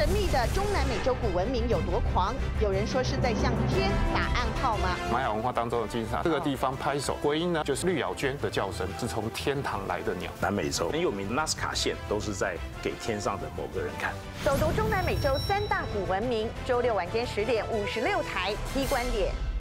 神秘的中南美洲古文明有多狂？有人说是在向天打暗号吗？玛雅文化当中的金字塔，这个地方拍手回音呢，就是绿咬鹃的叫声，是从天堂来的鸟。南美洲很有名的纳斯卡线，都是在给天上的某个人看。走读中南美洲三大古文明，周六晚间十点五十六台 T 观点。